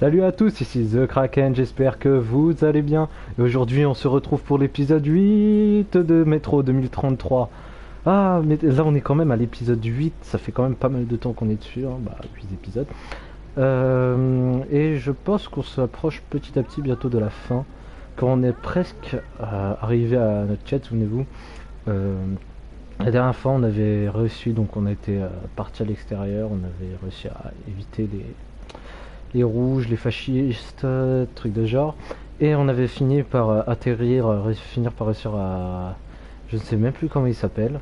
Salut à tous, ici The Kraken, j'espère que vous allez bien. Aujourd'hui on se retrouve pour l'épisode 8 de Metro 2033. Ah, mais là on est quand même à l'épisode 8, ça fait quand même pas mal de temps qu'on est dessus, hein. bah 8 épisodes. Euh, et je pense qu'on s'approche petit à petit bientôt de la fin. Quand on est presque euh, arrivé à notre chat, souvenez-vous. Euh, la dernière fois on avait réussi, donc on était parti à l'extérieur, on avait réussi à éviter les, les rouges, les fascistes, trucs de genre. Et on avait fini par atterrir, finir par réussir à... Je ne sais même plus comment il s'appelle.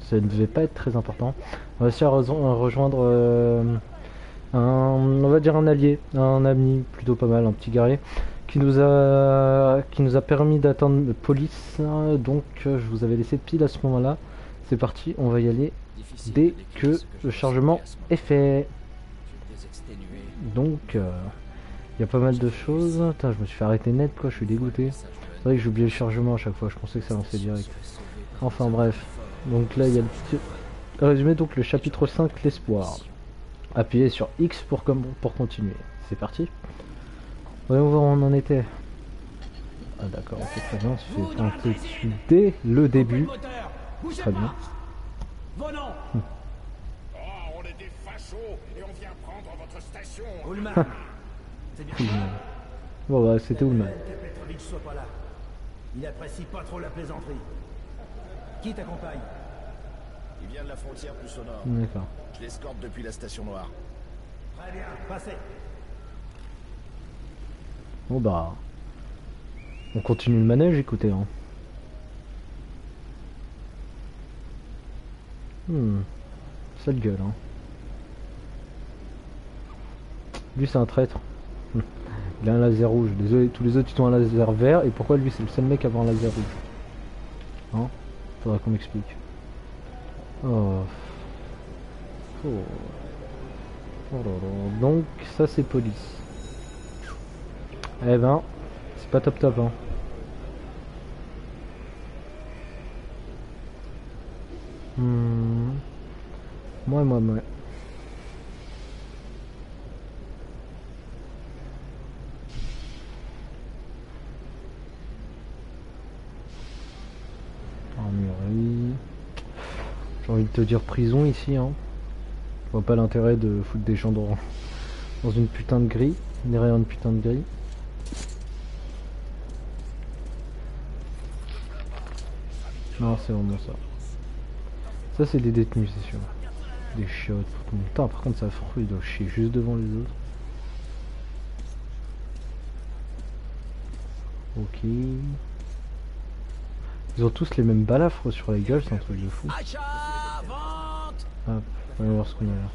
Ça ne devait pas être très important. On a réussi à rejoindre un, on va dire un allié, un ami plutôt pas mal, un petit guerrier, qui nous a, qui nous a permis d'atteindre la police. Donc je vous avais laissé pile à ce moment-là. C'est parti, on va y aller dès que le chargement est fait. Donc il y a pas mal de choses. je me suis fait arrêter net quoi, je suis dégoûté. C'est vrai que j'ai oublié le chargement à chaque fois, je pensais que ça lançait direct. Enfin bref. Donc là il y a le petit résumé, donc le chapitre 5, l'espoir. Appuyez sur X pour, pour continuer. C'est parti. Voyons voir où on en était. Ah d'accord, ok très bien, on se fait dessus dès le début. Très bien. Hum. Bon bah c'était Ullman. Il apprécie pas trop la plaisanterie. Qui t'accompagne? Il vient de la frontière plus au nord. D'accord. Je l'escorte depuis la station noire. Très bien, passez. Bon bah... On continue le manège, écoutez. Hein. Hmm. Sale gueule, hein. Lui c'est un traître. Il a un laser rouge. Désolé, tous les autres ils ont un laser vert. Et pourquoi lui c'est le seul mec à avoir un laser rouge Hein Faudra qu'on m'explique. Oh. Oh. oh Donc ça c'est police. Eh ben, c'est pas top top hein. Hmm. Moi, moi, moi. J'ai envie de te dire prison ici. Hein. Je vois pas l'intérêt de foutre des gens dans, une putain de grille. Derrière une putain de grille. Non, c'est vraiment ça. Ça, c'est des détenus, c'est sûr. Des chiottes pour tout le monde. par contre, ça il doit chier juste devant les autres. Ok. Ils ont tous les mêmes balafres sur la gueule, c'est un truc de fou. Hop, on va voir ce qu'on a là.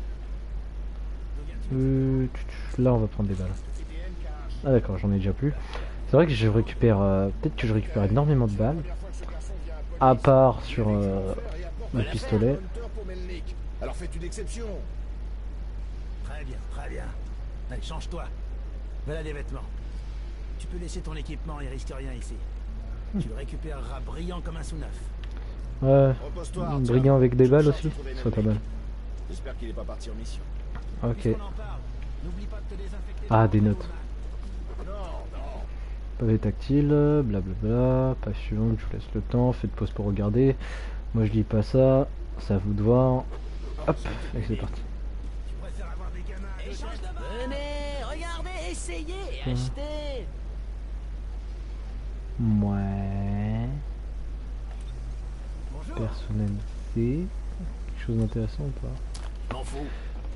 Euh, là, on va prendre des balles. Ah d'accord, j'en ai déjà plus. C'est vrai que je récupère... Euh, peut-être que je récupère énormément de balles. À part sur euh, le pistolet. Alors fais une exception. Très bien, très bien. Allez, change-toi. Voilà des vêtements. Tu peux laisser ton équipement, il risque rien ici. Tu le récupéreras brillant comme un sous-neuf. Ouais. Brillant avec des balles aussi Ça pas mal. J'espère qu'il est pas parti en mission. Ok. Ah, des notes. Pavé tactile, blablabla, pas suivant, je vous laisse le temps, faites pause pour regarder. Moi je lis pas ça, c'est à vous de voir. Hop, et c'est parti. Venez, regardez, essayez, achetez. Ouais. Personnalité. Quelque chose d'intéressant ou pas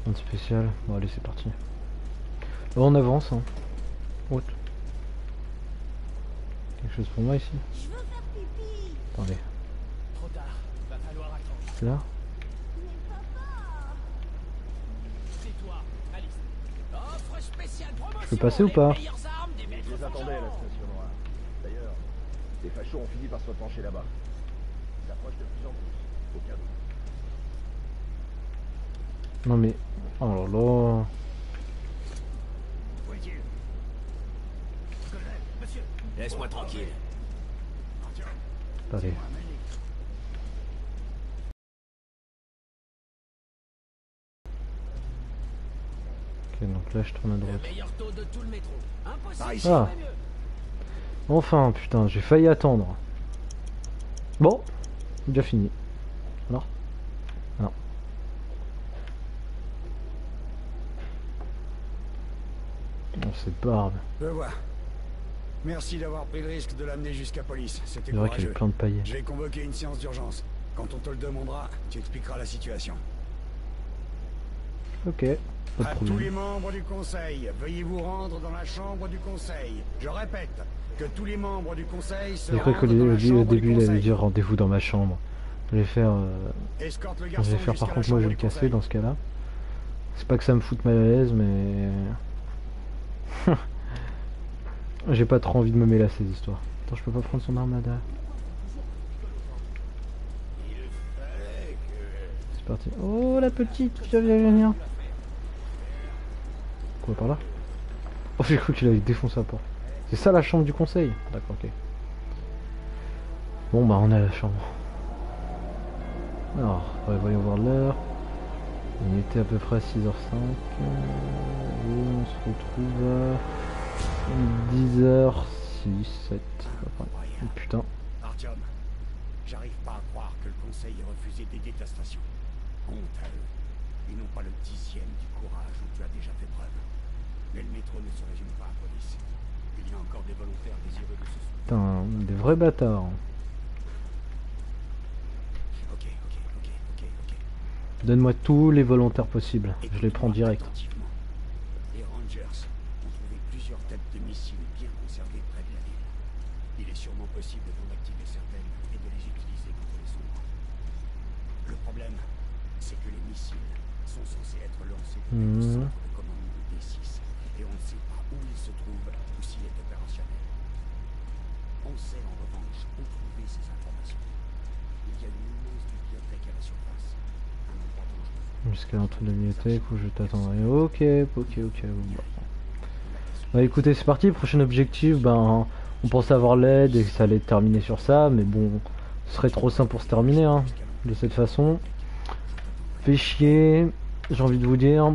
Un spécial. Bon allez c'est parti. on avance hein. Route. Quelque chose pour moi ici Attendez. Là Je peux passer ou pas Les fachos ont fini par se pencher là-bas. Ils approchent de plus en plus. Aucun doute. Non mais... Oh là là... Laisse-moi tranquille. Allez. donc là je tourne à droite. Ah. Enfin, putain, j'ai failli attendre. Bon, déjà fini. Alors Non. On se barbe. Je vois. Merci d'avoir pris le risque de l'amener jusqu'à police. C'était C'est vrai qu'il y a courageux. plein de paillettes. Je vais convoquer une séance d'urgence. Quand on te le demandera, tu expliqueras la situation. Ok, pas de À tous les membres du conseil, veuillez vous rendre dans la chambre du conseil. Je répète, que tous les membres du conseil se J'ai cru dans la début, au il allait dire rendez-vous dans ma chambre. Je vais faire, euh, le je vais faire par contre moi je vais le casser conseil. dans ce cas-là. C'est pas que ça me foute mal à l'aise, mais j'ai pas trop envie de me mêler à ces histoires. Attends, je peux pas prendre son derrière. C'est parti. Oh la petite, viens, viens, viens, viens. Quoi par là? Oh j'ai cru qu'il avait défoncé la porte. C'est ça la chambre du conseil D'accord, ok. Bon bah on est à la chambre. Alors, voyons voir l'heure. Il était à peu près à 6h05. Euh, et on se retrouve à 10h06, 7. Oh, putain. Artyom, j'arrive pas à croire que le conseil ait refusé d'aider ta station. À eux. Ils n'ont pas le dixième du courage dont tu as déjà fait preuve. Mais le métro ne se résume pas à police. Il y a encore des volontaires désireux de se. Putain, des vrais bâtards. Ok, ok, ok, ok, ok. Donne-moi tous les volontaires possibles. Je les prends direct. Les Rangers ont trouvé plusieurs têtes de missiles bien conservées près de la ville. Il est sûrement possible d'en activer certaines et de les utiliser contre les sombres. Le problème, c'est que les missiles sont censés être lancés depuis le Mhm. centre de commandement du D6 et on ne sait pas où il se trouve ou s'il est opérationnel. On sait en revanche où trouver ces informations. Il y a une immense bibliothèque à la surface. Un endroit dangereux. Jusqu'à l'entrée de la bibliothèque où je t'attendrai. Ok, ok, ok. Bah écoutez, c'est parti. Prochain objectif, ben, on pensait avoir l'aide et que ça allait terminer sur ça, mais bon, ce serait trop simple pour se terminer, hein, de cette façon. Fait chier, j'ai envie de vous dire.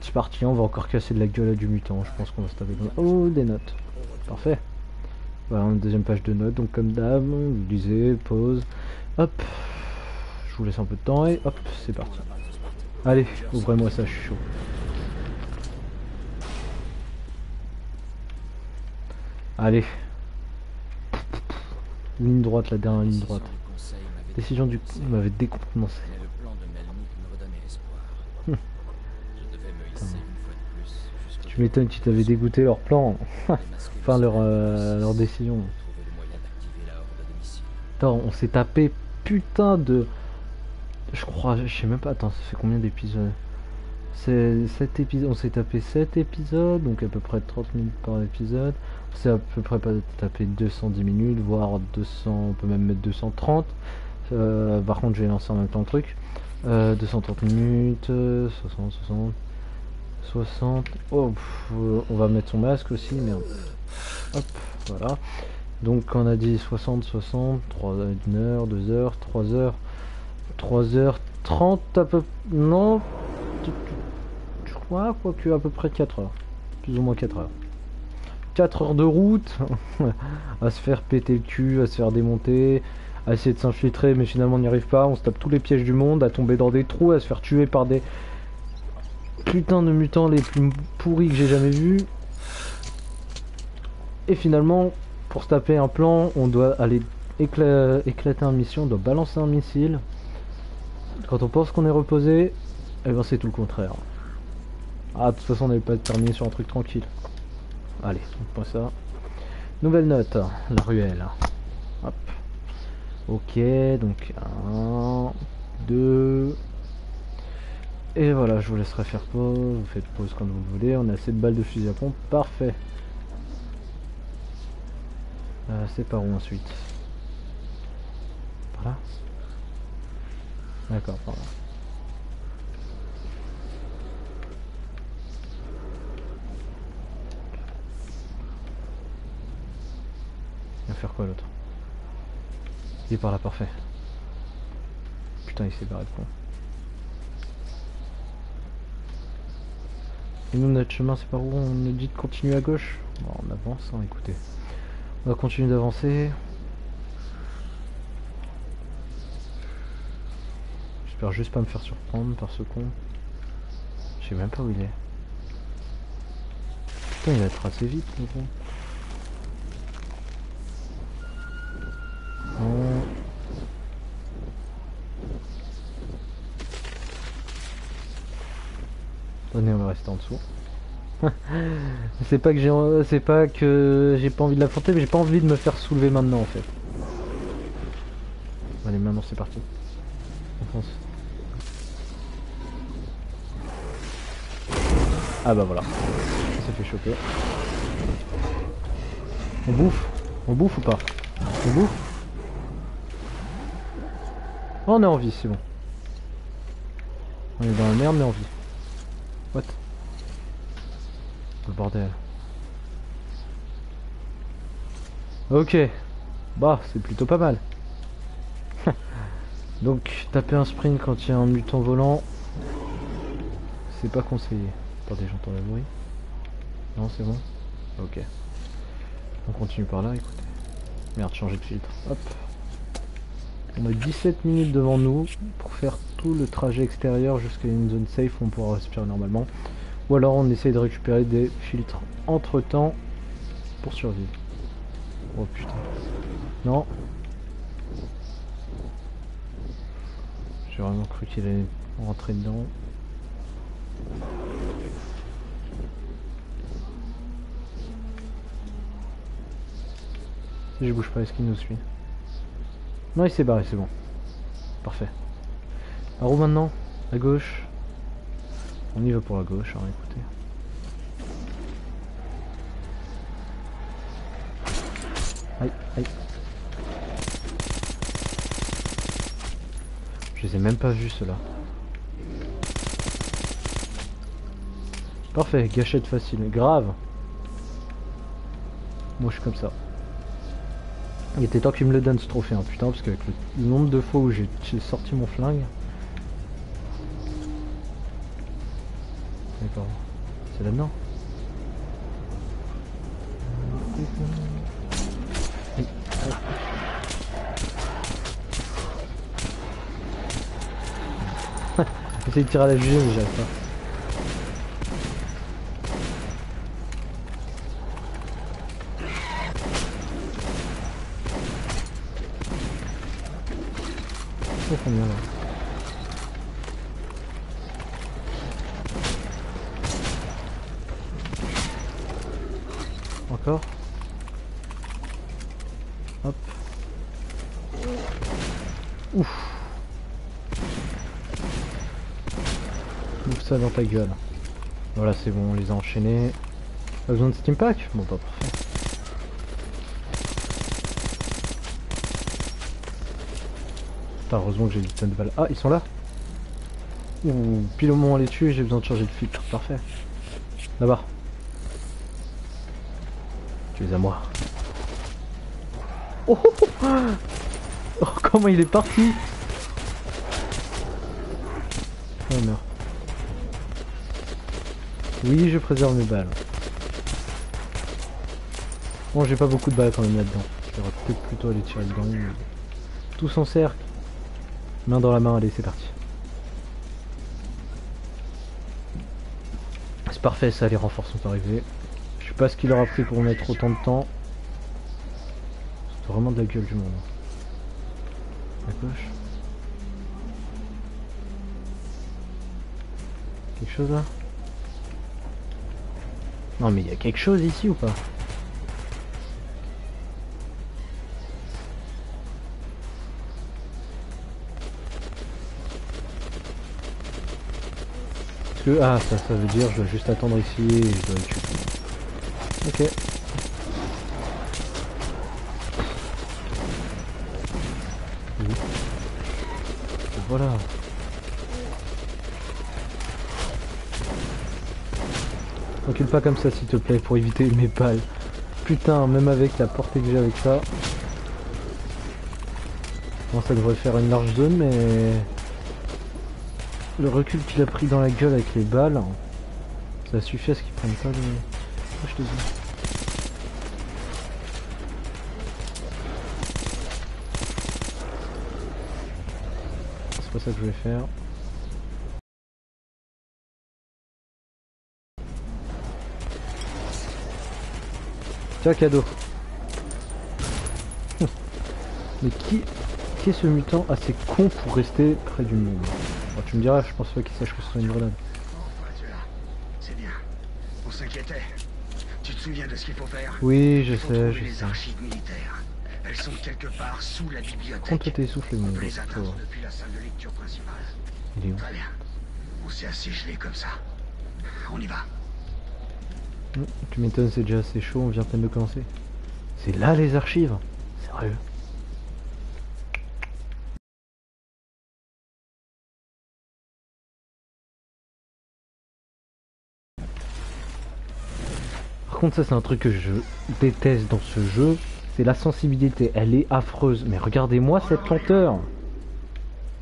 C'est parti, on va encore casser de la gueule à du mutant. Je pense qu'on va se taper dans- Oh, des notes. Parfait. Voilà, une deuxième page de notes. Donc, comme d'hab, vous lisez, pause. Hop. Je vous laisse un peu de temps et hop, c'est parti. Allez, ouvrez-moi ça, je suis chaud. Allez. Ligne droite, la dernière ligne droite. Décision du décontenancé, m'avait décontenancé. Hum. Tu m'étonnes, tu t'avais dégoûté leur plan. enfin, leur, euh, leur décision. Attends, on s'est tapé putain de. Je crois, je sais même pas, attends, ça fait combien d'épisodes C'est 7 épisodes, on s'est tapé 7 épisodes, donc à peu près 30 minutes par épisode. On s'est à peu près pas tapé 210 minutes, voire 200, on peut même mettre 230. Euh, par contre, je vais lancer en même temps le truc. Euh, 230 minutes, euh, 60, 60, 60. Oh, euh, on va mettre son masque aussi, merde. Hop, voilà. Donc on a dit 60, 60, 3 1 heure, 2 heures, 3 heures, 3 heures 30 à peu non je crois quoi que à peu près 4 heures. Plus ou moins 4 heures. 4 heures de route à se faire péter le cul, à se faire démonter, à essayer de s'infiltrer mais finalement on n'y arrive pas, on se tape tous les pièges du monde, à tomber dans des trous, à se faire tuer par des putains de mutants les plus pourris que j'ai jamais vus. Et finalement, pour se taper un plan, on doit aller écla- éclater un mission, on doit balancer un missile. Quand on pense qu'on est reposé, eh ben c'est tout le contraire. Ah, de toute façon, on n'avait pas terminé sur un truc tranquille. Allez, on passe ça. Nouvelle note, la ruelle. Hop. Ok, donc 1, 2. Et voilà, je vous laisserai faire pause. Vous faites pause quand vous voulez. On a assez de balles de fusil à pompe. Parfait. Euh, c'est par où ensuite Par là D'accord, par là. Il va faire quoi l'autre? Il est par là, parfait. Putain, il s'est barré de con. Et nous, notre chemin, c'est par où? On nous dit de continuer à gauche? Bon, on avance, hein, écoutez. On va continuer d'avancer. J'espère juste pas me faire surprendre par ce con. Je sais même pas où il est. Putain, il va être assez vite, le con. Non. Attendez, on va rester en dessous. c'est pas que j'ai c'est pas que j'ai pas envie de l'affronter mais j'ai pas envie de me faire soulever maintenant en fait. Allez maintenant c'est parti. On. Ah bah voilà. Ça s'est fait choper. On bouffe On bouffe ou pas On bouffe Oh, on est en vie, c'est bon. On est dans la merde mais en vie. What Le bordel. Ok. Bah, c'est plutôt pas mal. Donc, taper un sprint quand il y a un mutant volant, c'est pas conseillé. Attendez, j'entends le bruit. Non, c'est bon Ok. On continue par là, écoutez. Merde, changer de filtre. Hop. On a 17 minutes devant nous pour faire tout le trajet extérieur jusqu'à une zone safe où on pourra respirer normalement. Ou alors on essaye de récupérer des filtres entre temps pour survivre. Oh putain. Non. J'ai vraiment cru qu'il allait rentrer dedans. Si je bouge pas, est-ce qu'il nous suit Non, il s'est barré, c'est bon. Parfait. Par où maintenant? À gauche? On y va pour la gauche, hein, écoutez. Aïe, aïe. Je les ai même pas vus ceux-là. Parfait, gâchette facile. Grave. Moi je suis comme ça. Il était temps qu'il me le donne ce trophée, hein, putain, parce qu'avec le nombre de fois où j'ai sorti mon flingue. D'accord. C'est là-dedans. J'essaie de tirer à la vue mais j'arrive pas. Oh, combien là Encore Hop. Ouf. Ça dans ta gueule. Voilà c'est bon, on les a enchaînés. Pas besoin de Steam Pack? Bon pas parfait. Heureusement que j'ai du tonne de balles. Ah, ils sont là Ouh, pile au moment où on les tue, j'ai besoin de changer de filtre. Parfait. Là-bas. Tu es à moi. Oh, oh, oh. Oh, comment il est parti Oh merde. Oui, je préserve mes balles. Bon, j'ai pas beaucoup de balles quand même là-dedans. J'aurais peut-être plutôt aller tirer dedans. Tous en cercle. Main dans la main, allez, c'est parti. C'est parfait, ça, les renforts sont arrivés. Je sais pas ce qu'il leur a pris pour mettre autant de temps. C'est vraiment de la gueule du monde. Quelque chose là Non mais il y a quelque chose ici ou pas ah ça, ça veut dire je dois juste attendre ici et je dois le tuer. Ok. Voilà. Recule pas comme ça s'il te plaît pour éviter mes balles. Putain, même avec la portée que j'ai avec ça. Bon, ça devrait faire une large zone, mais le recul qu'il a pris dans la gueule avec les balles, Ça suffit à ce qu'ils prennent pas. Ah, je. Pas ça que je vais faire. Tiens, cadeau. Mais qui, qui est ce mutant assez con pour rester près du monde Bon, Tu me diras, je pense pas qu'il sache que ce soit une grenade. C'est bien. On s'inquiétait. Tu te souviens de ce qu'il faut faire Oui, je Il faut sais, je les sais. archives militaires. Elles sont quelque part sous la bibliothèque. Toi tes souffles, mon gars. les atteindre depuis la salle de lecture principale. Il est où Très bien. On s'est assez gelé comme ça. On y va. Tu m'étonnes, c'est déjà assez chaud, on vient à peine de commencer. C'est là les archives Sérieux Par contre, ça c'est un truc que je déteste dans ce jeu, c'est la sensibilité. Elle est affreuse. Mais regardez-moi cette lenteur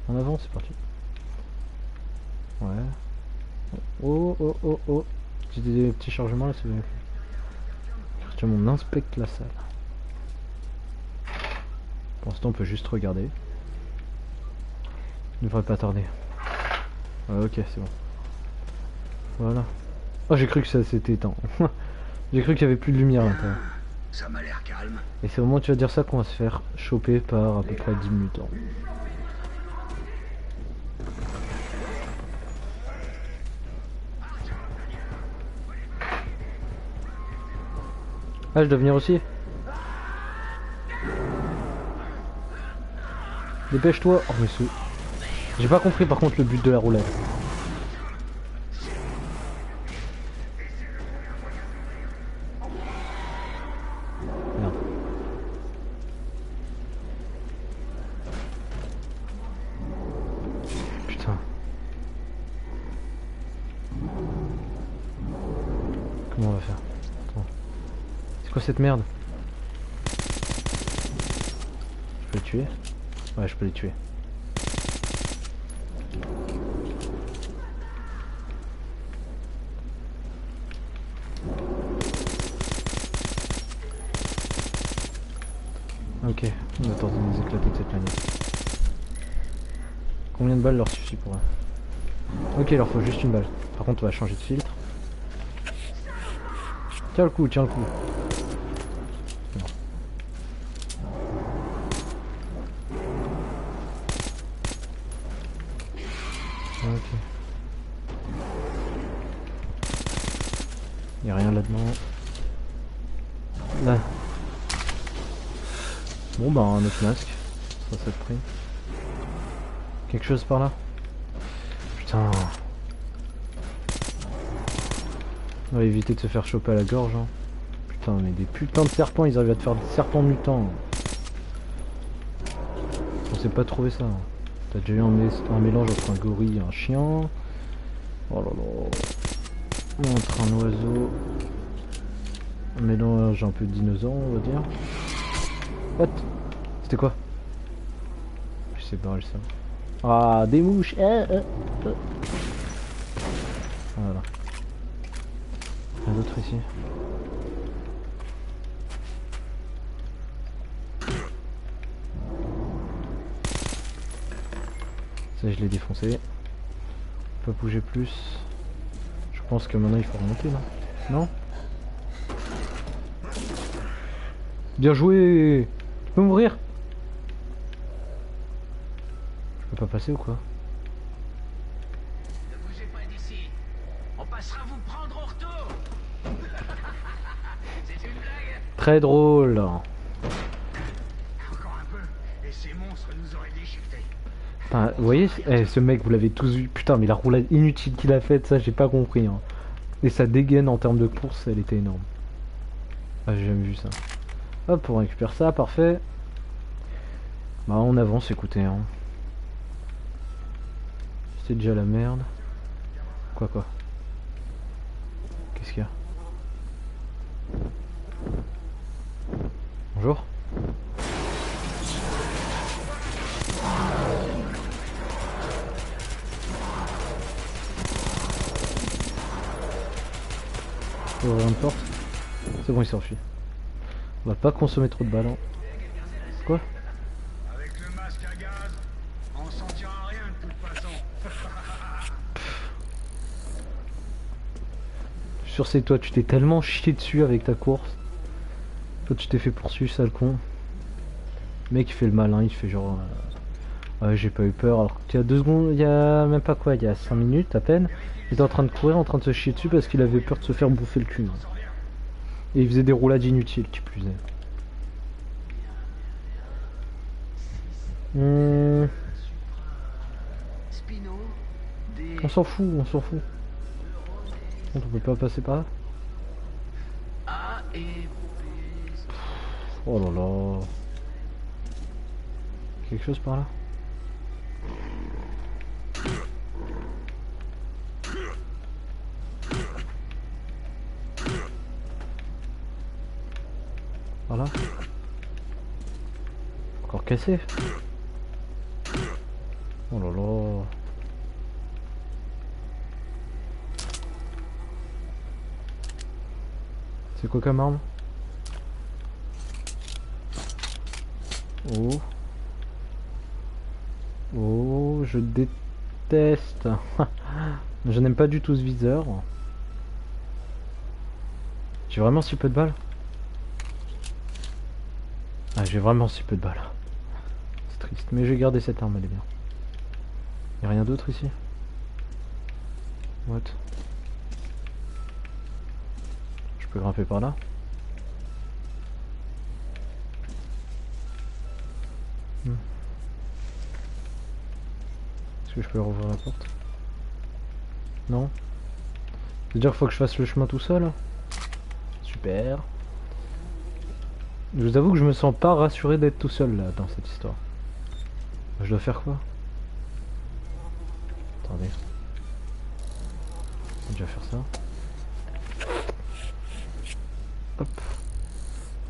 En avant, c'est parti. Ouais. Oh oh oh oh. J'ai des petits chargements là, c'est bien. Tiens, on inspecte la salle. Pour l'instant, on peut juste regarder. Il ne devrait pas tarder. Ok, c'est bon. Voilà. Oh, j'ai cru que ça s'était éteint. j'ai cru qu'il y avait plus de lumière. Ça m'a l'air calme. Et c'est au moment où tu vas dire ça qu'on va se faire choper par à peu près 10 minutes. hein. Ah, je dois venir aussi Dépêche-toi Oh mais c'est... J'ai pas compris par contre le but de la roulade. Cette merde Je peux les tuer? Ouais, je peux les tuer. Ok, on tenter de nous éclater de cette manière. Combien de balles leur suffit pour eux? Ok, il leur faut juste une balle. Par contre, on va changer de filtre. Tiens le coup, tiens le coup. Ok. Y'a rien là-dedans. Là. Bon bah un autre masque. Ça te prix. Quelque chose par là? Putain. On va éviter de se faire choper à la gorge. hein. Putain mais des putains de serpents, ils arrivent à te faire des serpents mutants. On sait pas trouver ça. hein. T'as déjà eu un, mé- un mélange entre un gorille et un chien. Oh là là. Entre un oiseau. Un mélange un peu de dinosaure on va dire. What? C'était quoi? Je sais pas, sais. Ah, des mouches eh, eh, eh. Voilà. Un autre ici. Ça, je l'ai défoncé. On peut bouger plus. Je pense que maintenant il faut remonter, non? Non? Bien joué Tu peux m'ouvrir Je peux pas passer ou quoi? Ne bougez pas d'ici. On passera vous prendre au retour. C'est une blague. Très drôle Encore un peu, et ces monstres nous auraient déchiquetés. Vous voyez, eh, ce mec, vous l'avez tous vu. Putain, mais la roulade inutile qu'il a faite, ça, j'ai pas compris. hein. Et sa dégaine en termes de course, elle était énorme. Ah, j'ai jamais vu ça. Hop, on récupère ça, parfait. Bah, on avance, écoutez. Hein. C'est déjà la merde. Quoi, quoi? Qu'est-ce qu'il y a? Bonjour Faut ouvrir une porte. C'est bon, il s'enfuit. On va pas consommer trop de ballons. Quoi? Avec le masque à gaz, on sentira rien de toute façon. Je suis sûr c'est toi, tu t'es tellement chié dessus avec ta course. Toi tu t'es fait poursuivre, sale con. Le mec il fait le malin, il fait genre... euh, Ouais j'ai pas eu peur alors qu'il y a deux secondes, il y a même pas quoi, il y a 5 minutes à peine. Il était en train de courir, en train de se chier dessus parce qu'il avait peur de se faire bouffer le cul. hein. Et il faisait des roulades inutiles qui plus est. Hmm, on s'en fout, on s'en fout. On peut pas passer par là. Oh là là. Quelque chose par là? Voilà. Encore cassé. Oh là là. C'est quoi comme arme? Oh. Oh, je déteste. je n'aime pas du tout ce viseur. J'ai vraiment si peu de balles. Ah, j'ai vraiment si peu de balles. C'est triste, mais j'ai gardé cette arme, elle est bien. Y'a rien d'autre ici? What? Je peux grimper par là? Est-ce que je peux rouvrir la porte? Non? C'est-à-dire qu'il faut que je fasse le chemin tout seul Super. Je vous avoue que je me sens pas rassuré d'être tout seul là dans cette histoire. Je dois faire quoi? Attendez. On va déjà faire ça. Hop.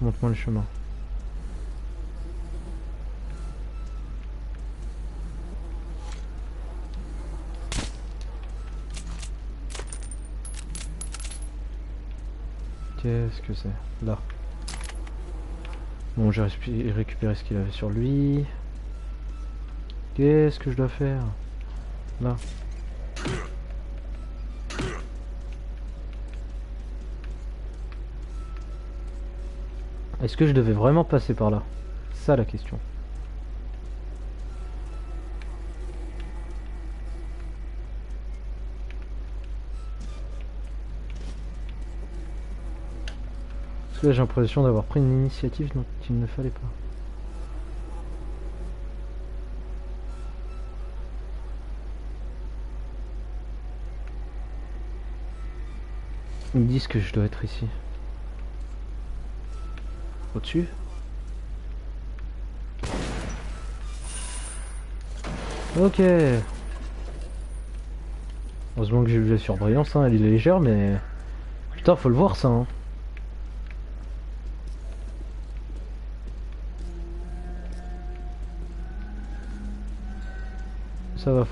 Montre-moi le chemin. Qu'est-ce que c'est? Là. Bon, j'ai récupéré ce qu'il avait sur lui. Qu'est-ce que je dois faire? Là. Est-ce que je devais vraiment passer par là? Ça la question. J'ai l'impression d'avoir pris une initiative dont il ne fallait pas. Ils me disent que je dois être ici. Au-dessus Ok. Heureusement que j'ai vu la surbrillance, hein, elle est légère, mais... Putain, faut le voir ça, hein.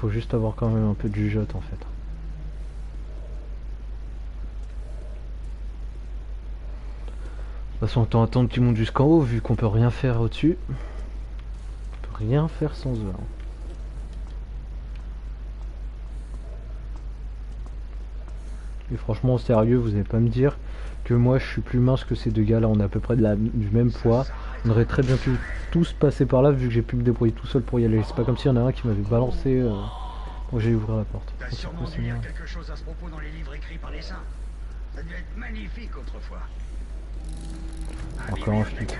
Faut juste avoir quand même un peu de jugeote en fait. De toute façon, autant attendre qu'il monte jusqu'en haut, vu qu'on peut rien faire au-dessus. On peut rien faire sans eux. hein. Et franchement, sérieux, vous allez pas me dire que moi je suis plus mince que ces deux gars là, on est à peu près de la, du même poids. On aurait très bien pu tous passer par là vu que j'ai pu me débrouiller tout seul pour y aller. C'est pas comme s'il y en a un qui m'avait balancé euh, quand j'ai ouvert la porte. T'as c'est sûrement quoi, dû c'est lire bien. quelque chose à ce propos dans les livres écrits par les saints. Ça a dû être magnifique autrefois. Encore un filtre.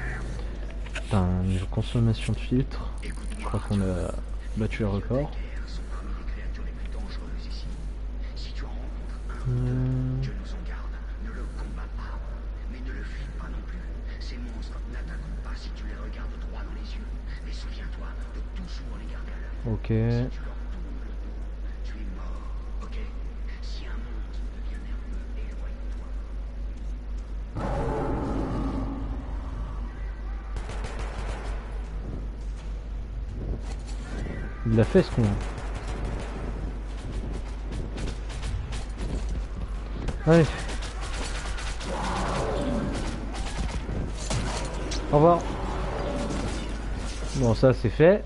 Putain, niveau consommation de filtre. Je crois qu'on a battu le record. sont Ok. Il l'a fait ce con. Allez. Au revoir. Bon ça c'est fait.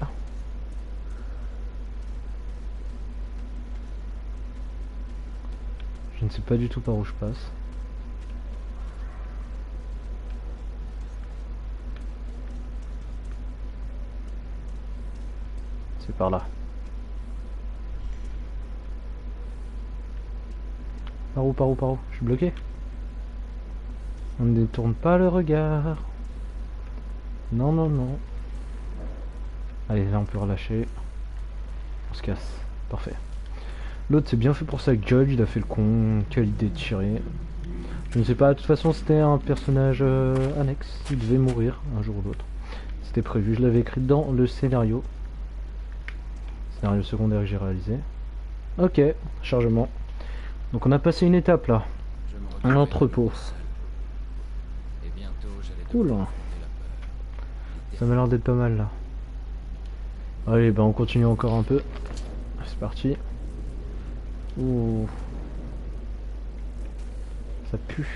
Ne sais pas du tout par où je passe. C'est par là. Par où, par où, par où? Je suis bloqué On ne détourne pas le regard. Non, non, non. Allez, là on peut relâcher. On se casse. Parfait. L'autre c'est bien fait pour sa gueule, il a fait le con. Quelle idée de tirer. Je ne sais pas, de toute façon c'était un personnage euh, annexe. Il devait mourir un jour ou l'autre. C'était prévu, je l'avais écrit dans le scénario. Scénario secondaire que j'ai réalisé. Ok, chargement. Donc on a passé une étape là. Un entrepôt. Cool. Ça m'a l'air d'être pas mal là. Allez, bah on continue encore un peu. C'est parti. Ouh. Ça pue.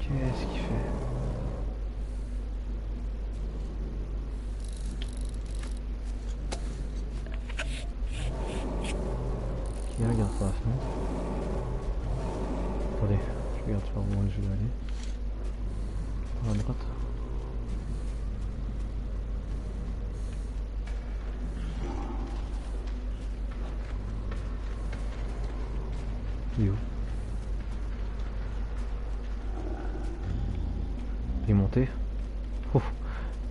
Qu'est-ce qu'il fait Qui regarde par la fenêtre Attendez, je regarde par où je vais aller. Par la droite. Il est où Il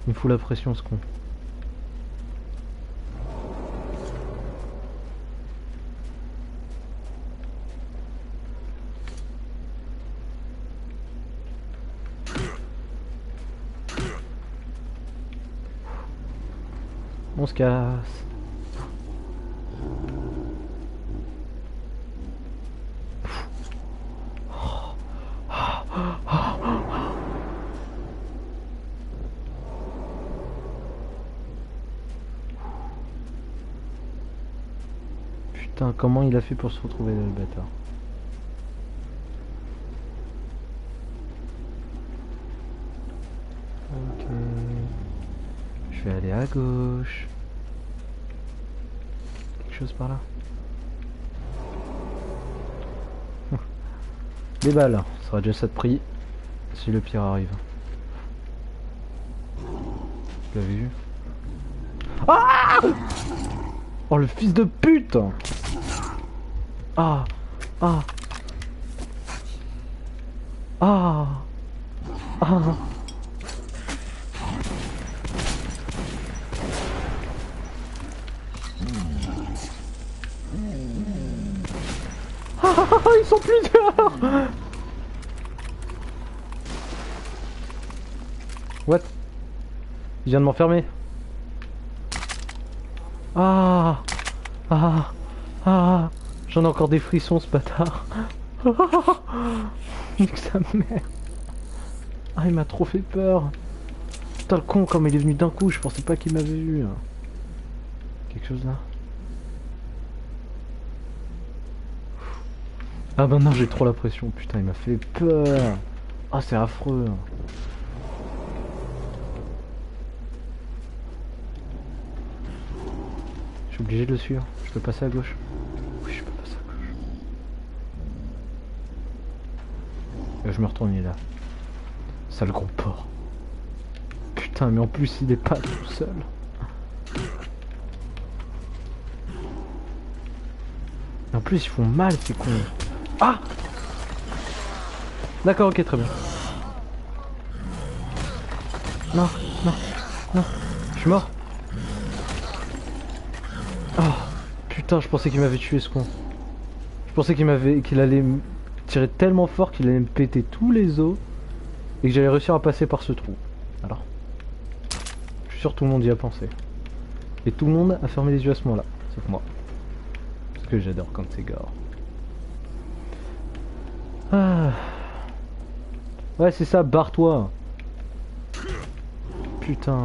me fout la pression ce con. On se casse. Putain, comment il a fait pour se retrouver là, le bâtard Ok. Je vais aller à gauche. Quelque chose par là. Des balles, ça sera déjà ça de prix. Si le pire arrive. Vous l'avez vu? Ah Oh le fils de pute Ah. Ah. Ah. Ah. Ah, ils sont plusieurs. What? Il vient de m'enfermer. Ah Ah. Ah J'en ai encore des frissons ce bâtard. Sa mère. Ah il m'a trop fait peur. Putain le con comme il est venu d'un coup, je pensais pas qu'il m'avait vu. Quelque chose là Ah bah non j'ai trop la pression, putain il m'a fait peur. Ah c'est affreux. Je suis obligé de le suivre. Je peux passer à gauche. Oui je peux passer à gauche. Euh, je me est là. Sale gros porc. Putain mais en plus il est pas tout seul. En plus ils font mal ces cons. Ah D'accord, ok, très bien. Non, non, non. Je suis mort. Oh, putain, je pensais qu'il m'avait tué ce con. Je pensais qu'il m'avait, qu'il allait tirer tellement fort qu'il allait me péter tous les os et que j'allais réussir à passer par ce trou. Alors, je suis sûr que tout le monde y a pensé. Et tout le monde a fermé les yeux à ce moment-là, sauf moi. Parce que j'adore quand c'est gore. Ah. Ouais, c'est ça, barre-toi. Putain.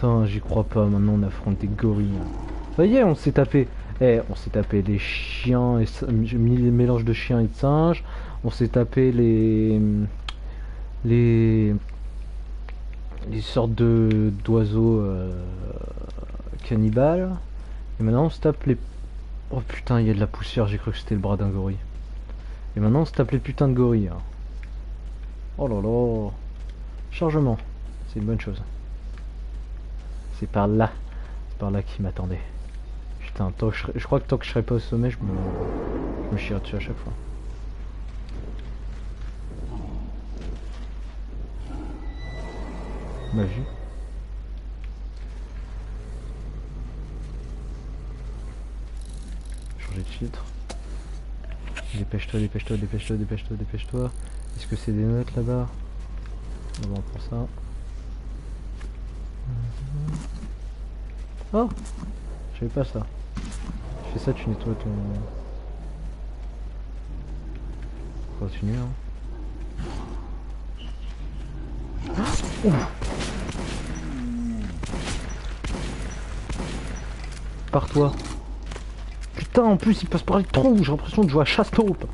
Putain, j'y crois pas. Maintenant, on affronte des gorilles. Ça y est, on s'est tapé. Eh, on s'est tapé des chiens et mélanges de chiens et de singes. On s'est tapé les les les sortes de d'oiseaux euh, cannibales. Et maintenant, on se tape les. Oh putain, il y a de la poussière. J'ai cru que c'était le bras d'un gorille. Et maintenant, on se tape les putains de gorilles. hein. Oh là là. Chargement. C'est une bonne chose. C'est par là. C'est par là qu'il m'attendait. Putain, tant que je, crois que tant que je serai pas au sommet, je me, je me dessus à chaque fois. Ma vue. Changer de filtre. Dépêche-toi, dépêche-toi, dépêche-toi, dépêche-toi, dépêche-toi. Est-ce que c'est des notes là-bas? On va pour ça. Oh Je savais pas ça. Tu fais ça, tu nettoies ton... Continue hein. Par toi. Putain, en plus, il passe par les trous. J'ai l'impression de jouer à chasse-taupe.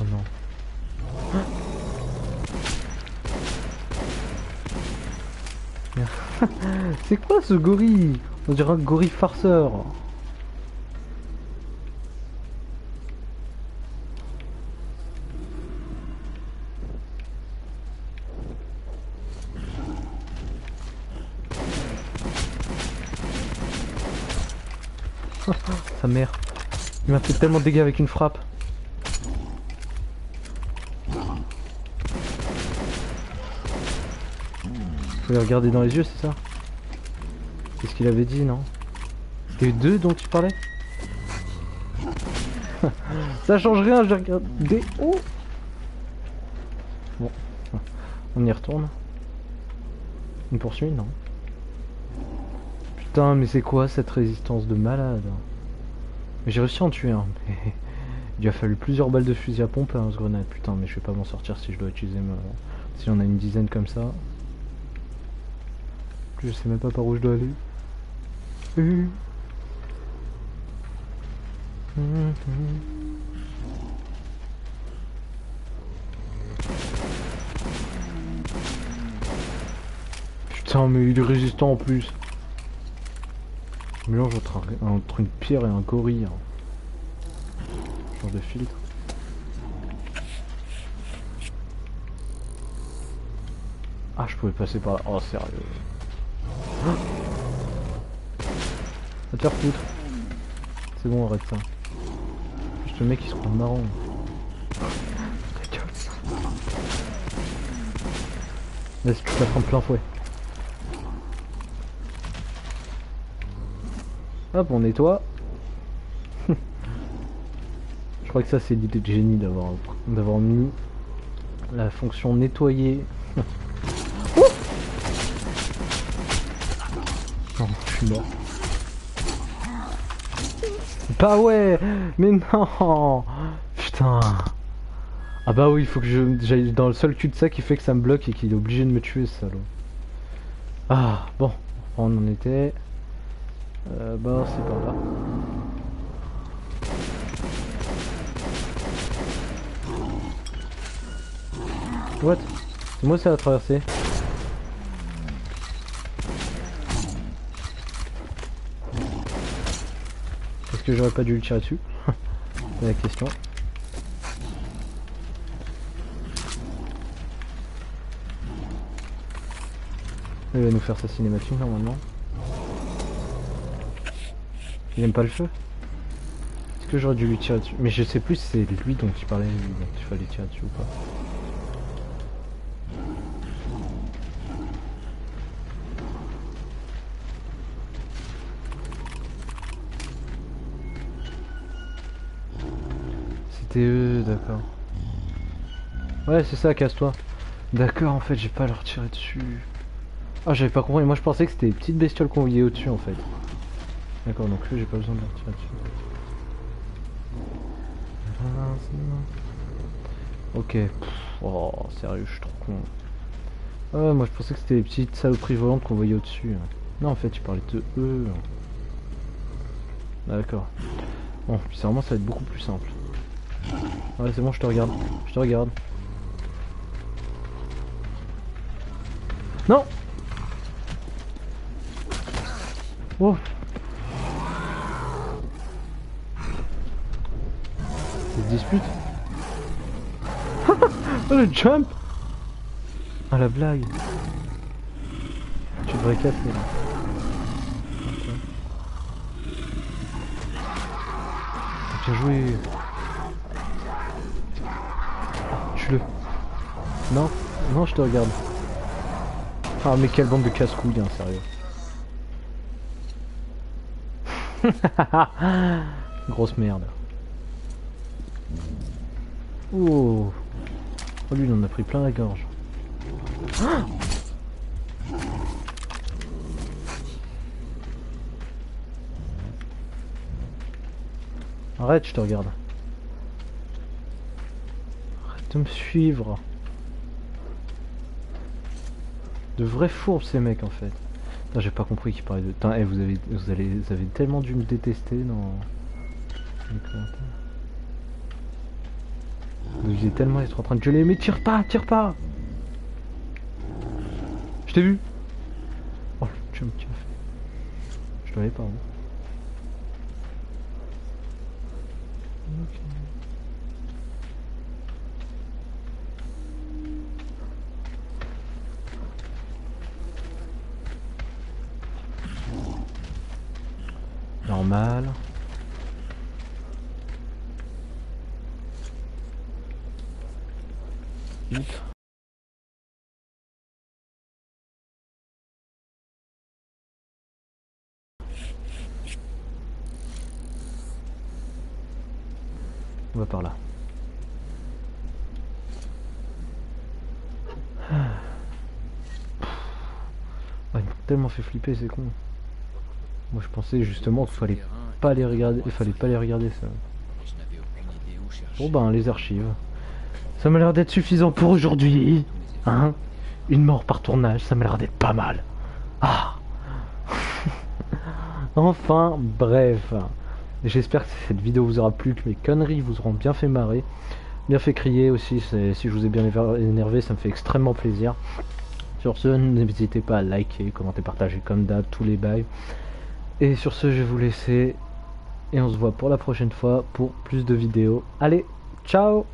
Oh non. Merde. Ce gorille On dirait un gorille farceur. Sa mère. Il m'a fait tellement de dégâts avec une frappe. Faut les regarder dans les yeux, c'est ça? Avait dit, non C'était eux deux dont tu parlais Ça change rien, regarde des oh Bon, on y retourne. Une poursuite, non Putain, mais c'est quoi cette résistance de malade j'ai réussi à en tuer un. mais Il a fallu plusieurs balles de fusil à pompe à un grenade. Putain, mais je vais pas m'en sortir si je dois utiliser ma... Si on a une dizaine comme ça. Je sais même pas par où je dois aller. Putain, mais il est résistant en plus. Mélange entre, un- entre une pierre et un gorille. hein. Change de filtre. Ah, je pouvais passer par là. Oh, sérieux. Va te. C'est bon, arrête ça. Juste le mec, il se prend marrant. Vas-y, tu te la prends plein fouet. Hop, on nettoie. Je crois que ça c'est l'idée de génie d'avoir d'avoir mis la fonction nettoyer. Oh je suis mort. Bah ouais, mais non, putain. Ah bah oui, il faut que j'aille dans le seul cul-de-sac qui fait que ça me bloque et qu'il est obligé de me tuer, ce salaud. Ah bon, on en était. Euh, bah c'est par là. What? C'est moi ça a traversé. Est-ce que j'aurais pas dû le tirer dessus C'est la question. Il va nous faire sa cinématique normalement. Il aime pas le feu Est-ce que j'aurais dû lui tirer dessus? Mais je sais plus si c'est lui dont tu parlais, dont il fallait tirer dessus ou pas. C'était eux, d'accord. Ouais, c'est ça, casse-toi. D'accord, en fait, j'ai pas à leur tirer dessus. Ah, j'avais pas compris. Moi, je pensais que c'était les petites bestioles qu'on voyait au-dessus, en fait. D'accord, donc eux, j'ai pas besoin de leur tirer dessus. Ah. Ok. Oh, sérieux, je suis trop con. Moi je pensais que c'était les petites saloperies volantes qu'on voyait au-dessus. Non, en fait, tu parlais de eux. D'accord. Bon, bizarrement, ça va être beaucoup plus simple. Ouais, c'est bon, je te regarde. Je te regarde. Non Oh se dispute Oh le jump Ah la blague Tu devrais casser là. Bien joué Non Non je te regarde Ah mais quelle bande de casse-couilles hein, sérieux Grosse merde. Oh. Oh lui il en a pris plein la gorge. Arrête, je te regarde. De me suivre. De vrais fourbes ces mecs en fait. J'ai pas compris qu'ils parlaient de. Putain, eh, vous avez vous allez vous avez tellement dû me détester dans les commentaires. Vous deviez tellement être en train de gueuler, mais tire pas, tire pas Je t'ai vu Oh. Je t'avais pas. hein. On va par là. Ah, tellement fait flipper, c'est con. Moi je pensais justement qu'il fallait pas les regarder, il fallait pas les regarder ça. Bon ben les archives. Ça m'a l'air d'être suffisant pour aujourd'hui. Hein Une mort par tournage, ça m'a l'air d'être pas mal. Ah Enfin, bref. J'espère que cette vidéo vous aura plu, que mes conneries vous auront bien fait marrer. Bien fait crier aussi, si je vous ai bien énervé, ça me fait extrêmement plaisir. Sur ce, n'hésitez pas à liker, commenter, partager comme d'hab, tous les bails. Et sur ce, je vais vous laisser. Et on se voit pour la prochaine fois pour plus de vidéos. Allez, ciao